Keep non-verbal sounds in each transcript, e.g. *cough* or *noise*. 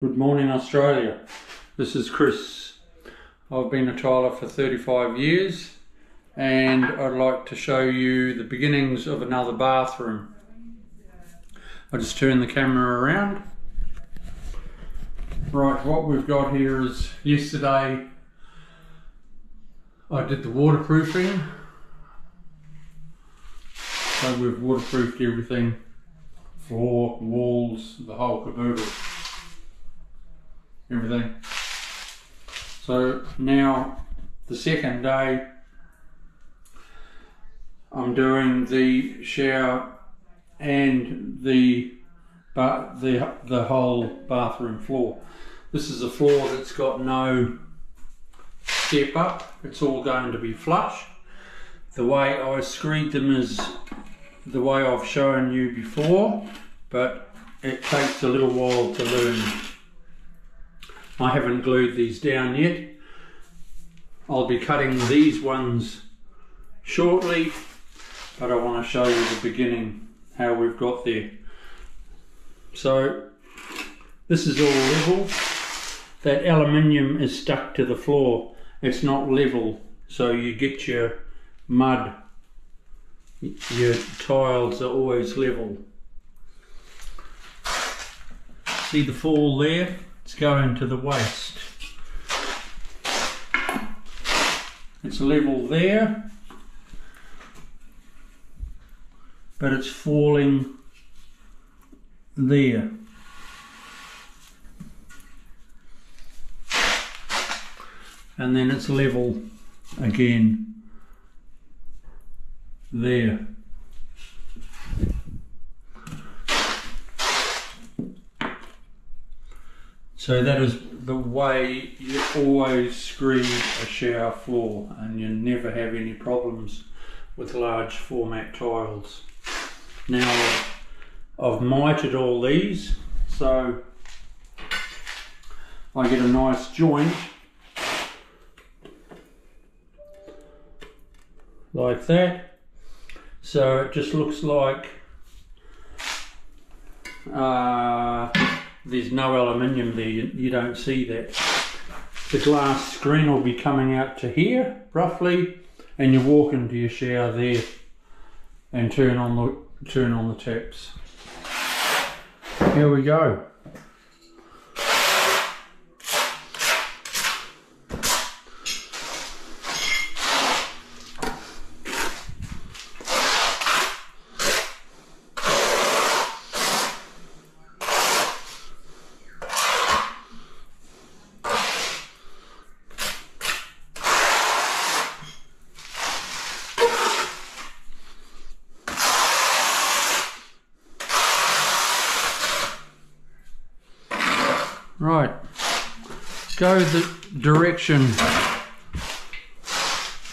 Good morning, Australia. This is Chris. I've been a tiler for 35 years and I'd like to show you the beginnings of another bathroom. I'll just turn the camera around. Right, what we've got here is yesterday I did the waterproofing. So we've waterproofed everything, floor, walls, the whole caboodle everything. So now the second day I'm doing the shower and the but the the whole bathroom floor. This is a floor that's got no step up. It's all going to be flush. The way I screed them is the way I've shown you before, but it takes a little while to learn I haven't glued these down yet. I'll be cutting these ones shortly, but I want to show you the beginning, how we've got there. So this is all level. That aluminium is stuck to the floor. It's not level, so you get your mud. Your tiles are always level. See the fall there? It's going to the waste. It's level there, but it's falling there. And then it's level again there. So that is the way you always screed a shower floor and you never have any problems with large format tiles. Now I've mitered all these so I get a nice joint like that so it just looks like uh, there's no aluminium there, you, you don't see that. The glass screen will be coming out to here, roughly, and you walk into your shower there and turn on the turn on the taps. Here we go. Right, go the direction,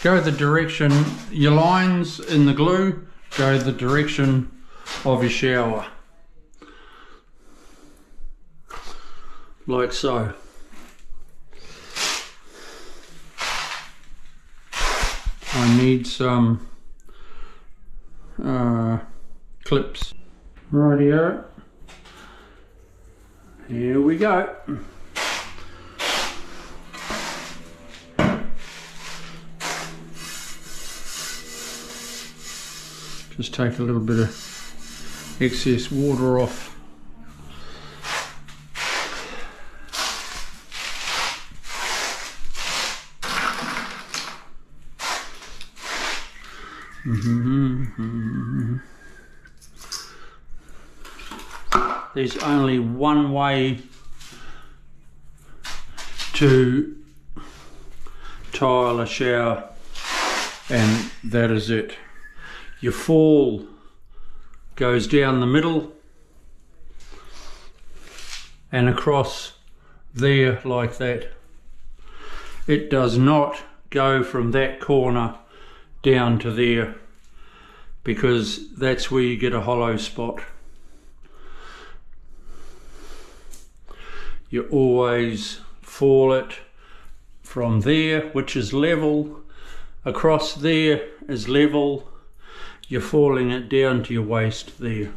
go the direction, your lines in the glue, go the direction of your shower. Like so. I need some uh, clips. Rightio. Here we go. Just take a little bit of excess water off. There's only one way to tile a shower and that is it. Your fall goes down the middle and across there like that. It does not go from that corner down to there because that's where you get a hollow spot. you always fall it from there which is level across there is level you're falling it down to your waste there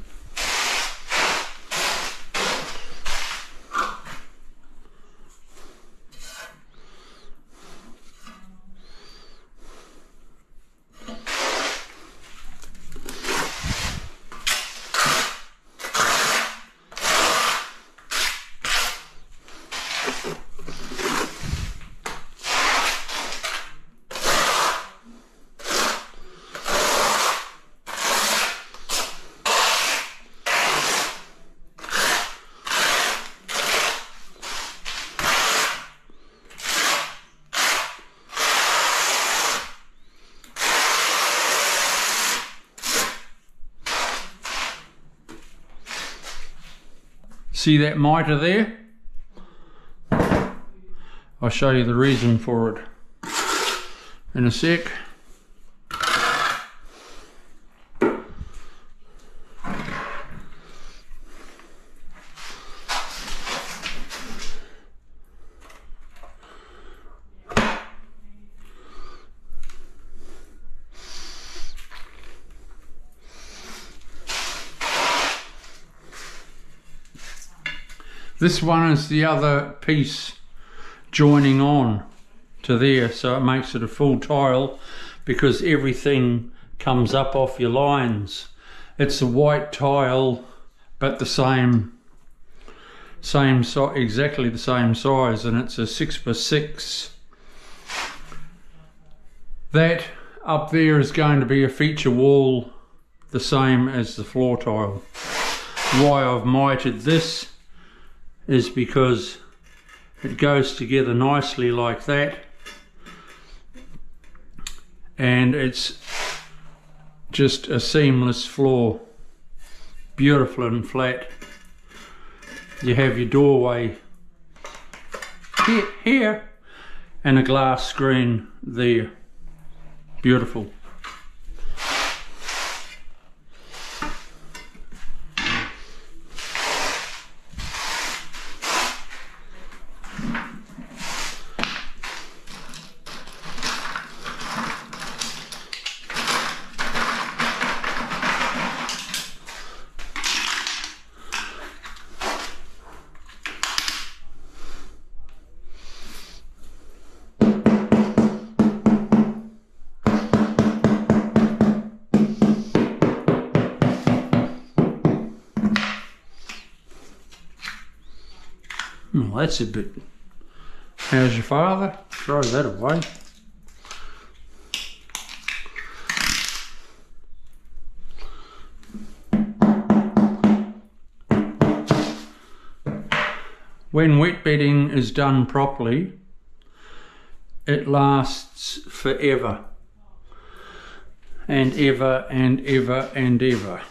See that mitre there? I'll show you the reason for it in a sec. This one is the other piece joining on to there so it makes it a full tile because everything comes up off your lines. It's a white tile but the same same so exactly the same size and it's a six by six that up there is going to be a feature wall the same as the floor tile why I've mitered this is because it goes together nicely like that. And it's just a seamless floor. Beautiful and flat. You have your doorway here, here and a glass screen there. Beautiful that's a bit. How's your father? Throw that away. When wet bedding is done properly, it lasts forever and ever and ever and ever.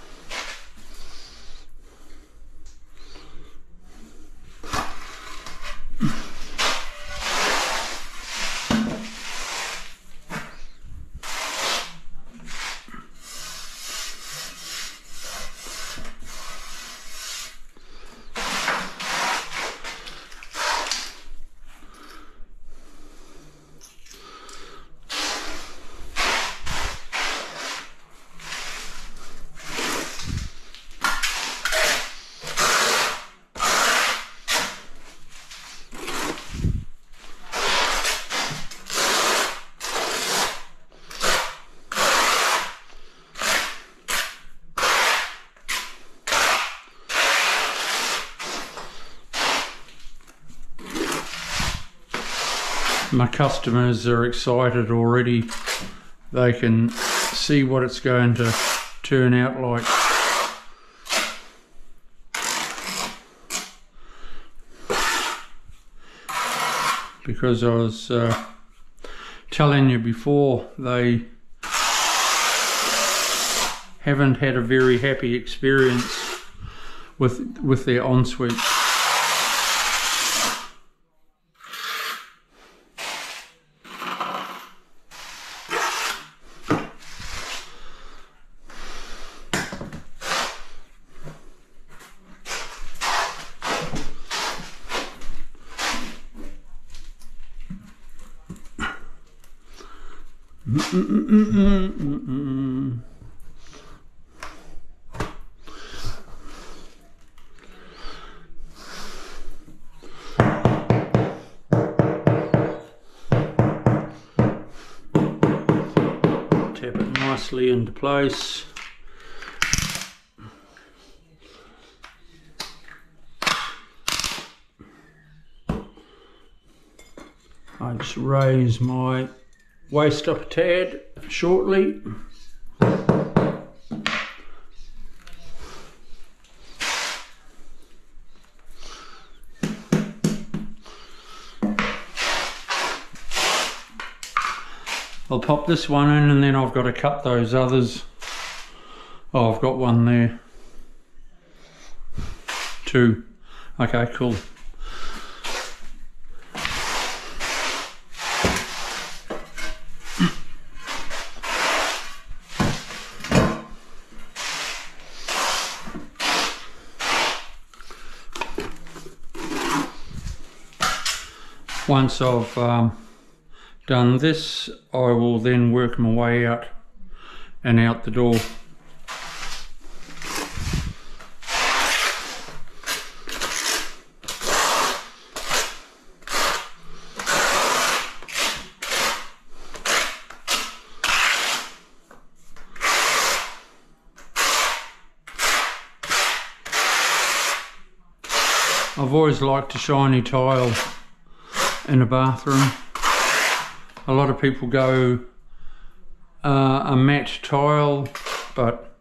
My customers are excited already. They can see what it's going to turn out like. Because I was uh, telling you before, they haven't had a very happy experience with with their ensuite. Nicely into place. I just raise my waste up a tad shortly. Pop this one in and then I've got to cut those others. Oh, I've got one there. Two. Okay, cool. Once I've um, done this, I will then work my way out and out the door. I've always liked a shiny tile in a bathroom. A lot of people go uh, a matte tile, but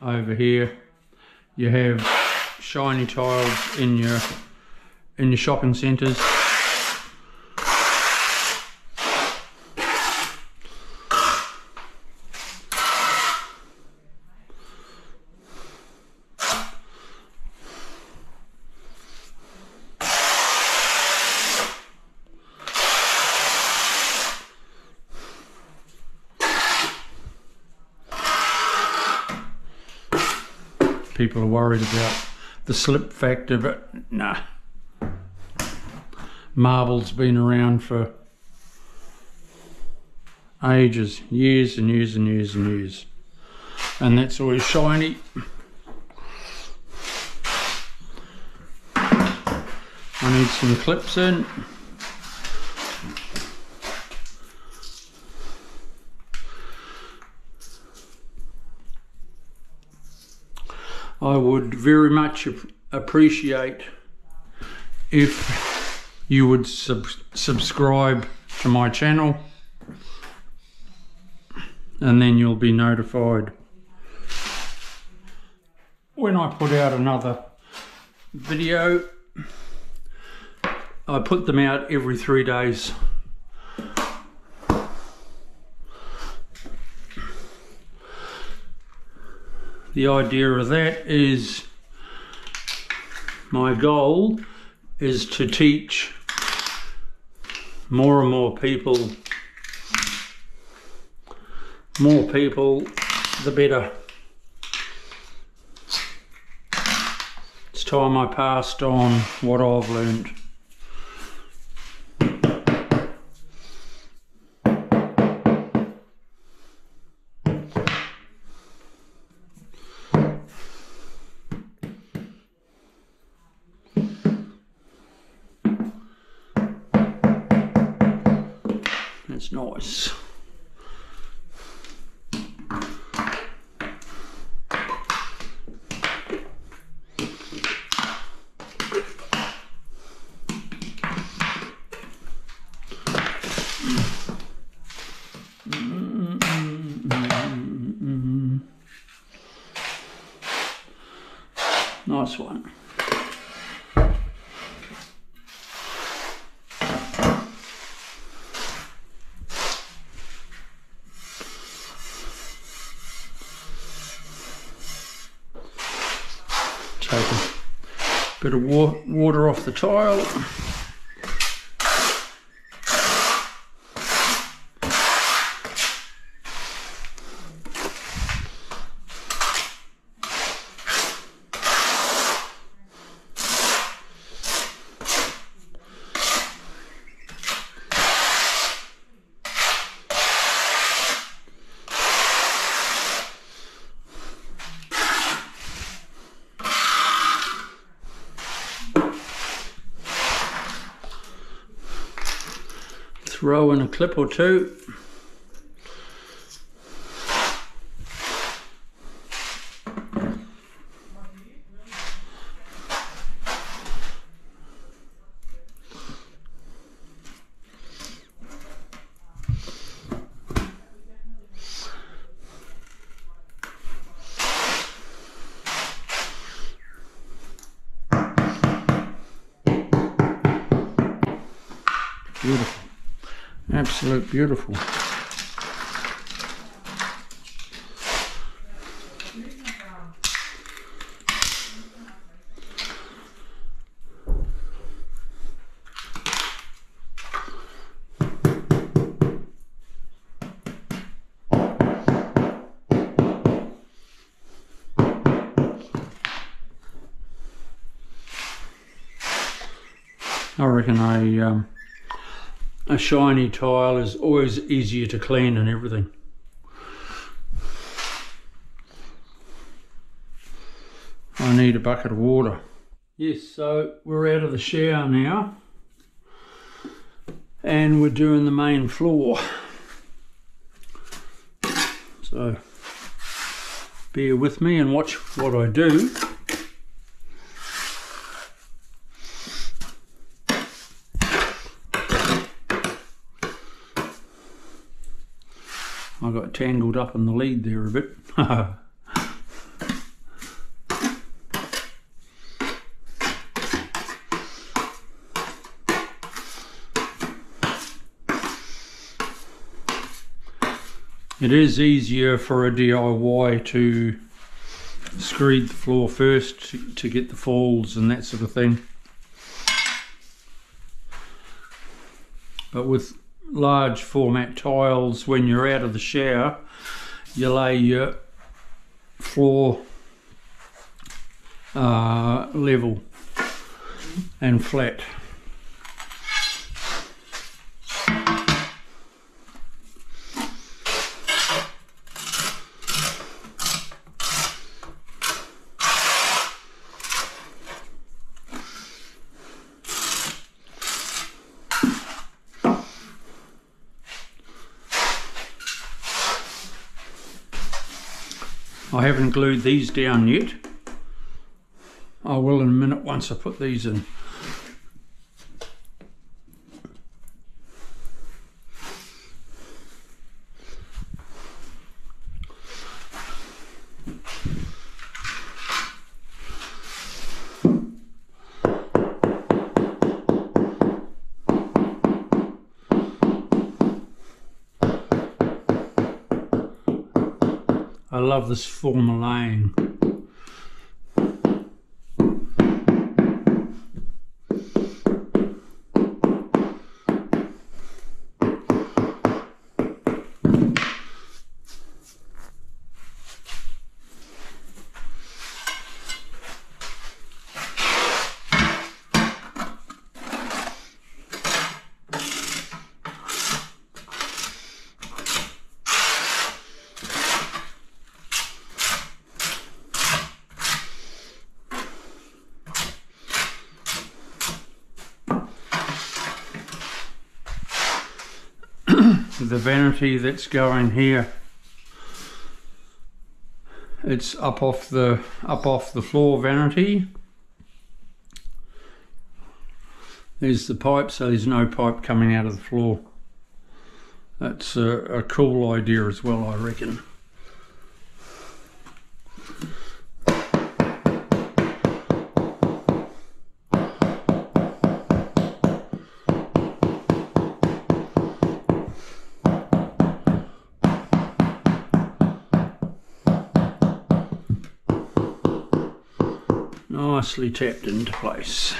over here you have shiny tiles in your in your shopping centres. People are worried about the slip factor, but nah. Marble's been around for ages, years and years and years and years. And that's always shiny. I need some clips in. I would very much appreciate if you would sub subscribe to my channel and then you'll be notified when I put out another video. I put them out every three days. The idea of that is my goal is to teach more and more people more people the better. It's time I passed on what I've learned Nice one. Take a bit of wa water off the tile. Throw in a clip or two. Beautiful. Absolute beautiful. I reckon a um, a shiny tile is always easier to clean and everything. I need a bucket of water. Yes, so we're out of the shower now and we're doing the main floor. So bear with me and watch what I do. Tangled up in the lead there a bit. *laughs* It is easier for a DIY to screed the floor first to, get the falls and that sort of thing. But with large format tiles, when you're out of the shower, you lay your floor uh, level and flat. I haven't glued these down yet. I will in a minute once I put these in. I love this form of laying. That's going here it's up off the up off the floor vanity. There's the pipe so there's no pipe coming out of the floor. That's a, a cool idea as well I reckon tapped into place.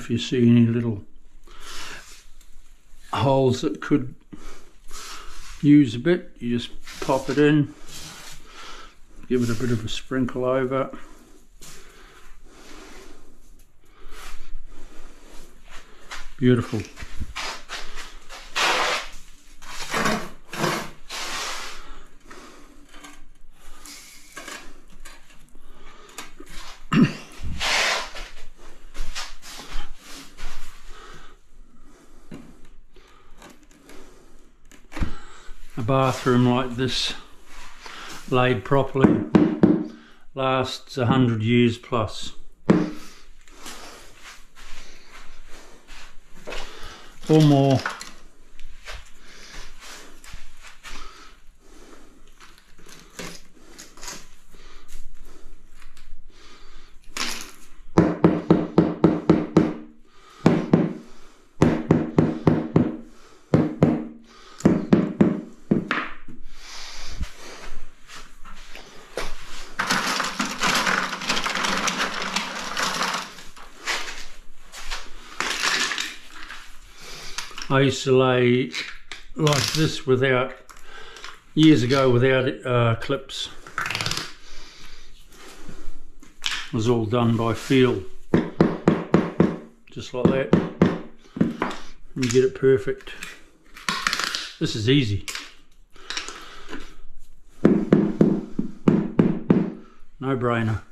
if you see any little holes that could use a bit you just pop it in give it a bit of a sprinkle over. Beautiful. Bathroom like this laid properly lasts a hundred years plus. Or more. I used to lay like this without, years ago without uh, clips. It was all done by feel. Just like that. You get it perfect. This is easy. No brainer.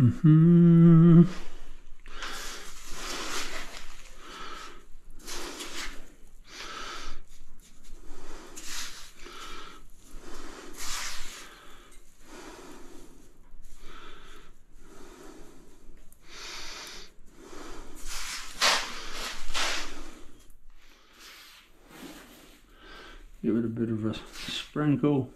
Mm-hmm. Give it a bit of a sprinkle.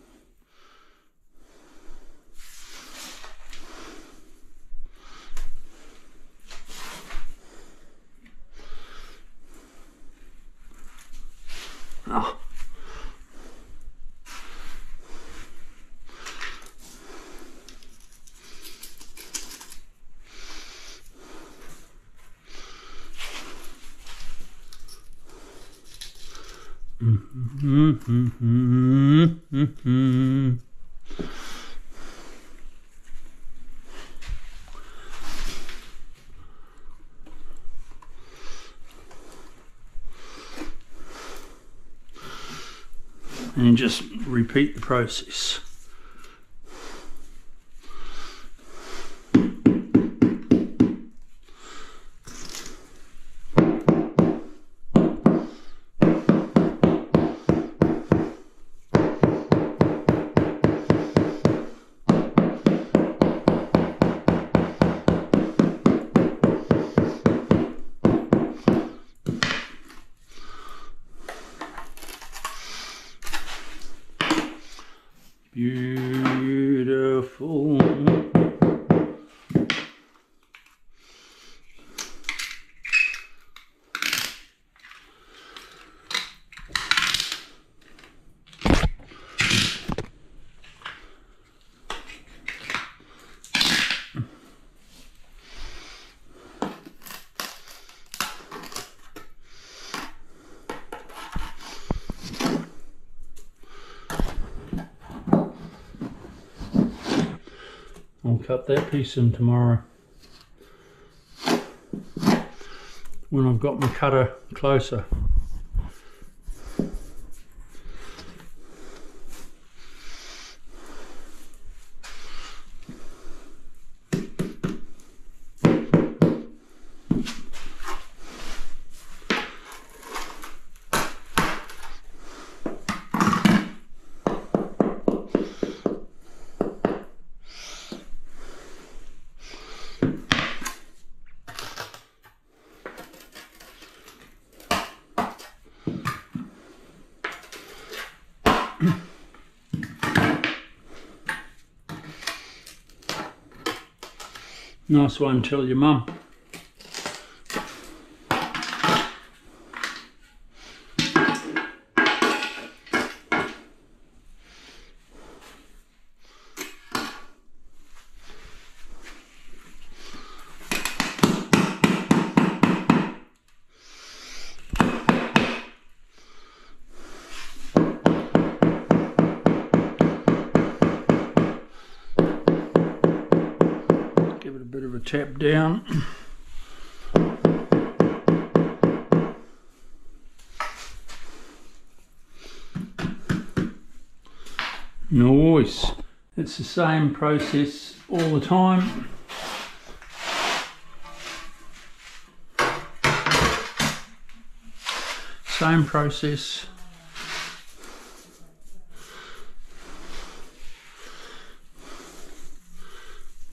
Oh. and just repeat the process. cut that piece in tomorrow. When I've got my cutter closer. Nice one, tell your mum. Of a tap down. Nice. It's the same process all the time. Same process.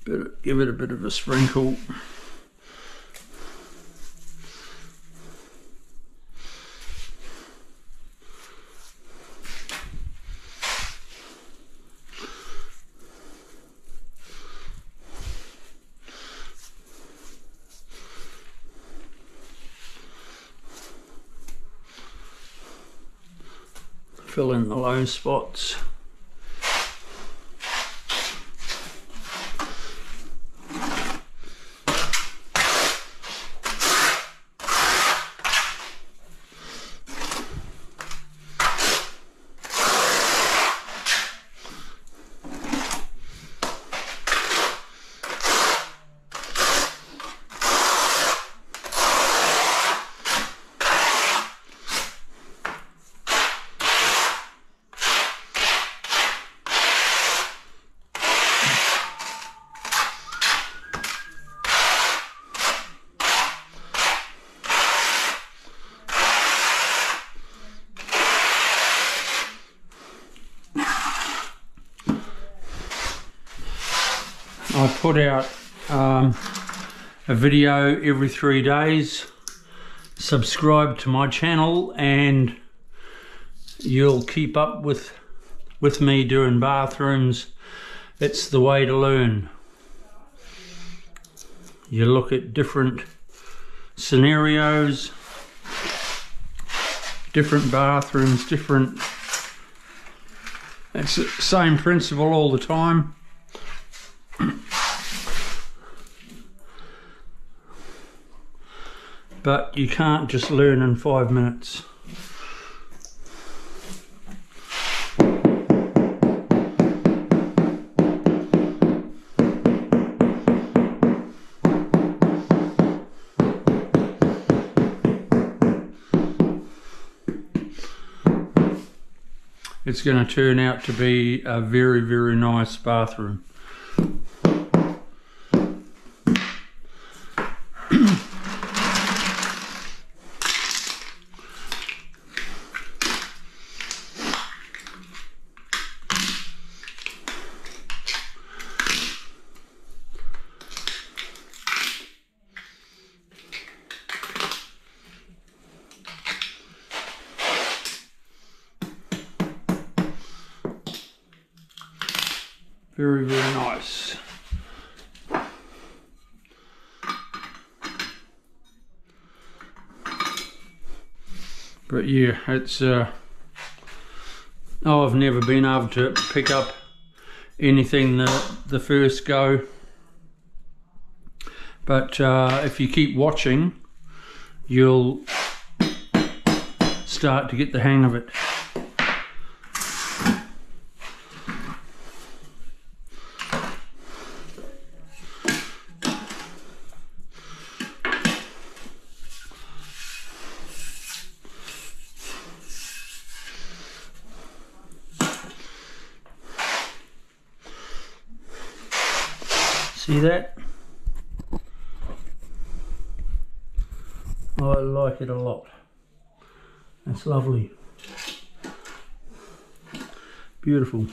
Bit, give it a bit of a sprinkle. Fill in the low spots. I put out um, a video every three days. Subscribe to my channel and you'll keep up with with me doing bathrooms. It's the way to learn. You look at different scenarios, different bathrooms, different. It's the same principle all the time. But you can't just learn in five minutes. It's going to turn out to be a very, very nice bathroom. Very, very nice. But yeah, it's uh I've never been able to pick up anything the the first go. But uh, if you keep watching, you'll start to get the hang of it. See that? I like it a lot. That's lovely. Beautiful.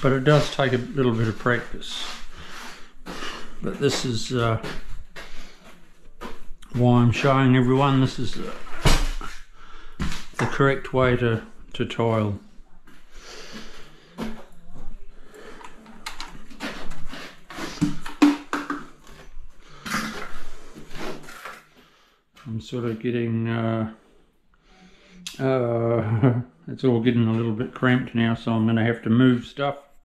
But it does take a little bit of practice. But this is uh, why I'm showing everyone this is uh, correct way to, to tile. I'm sort of getting uh, uh, *laughs* it's all getting a little bit cramped now so I'm going to have to move stuff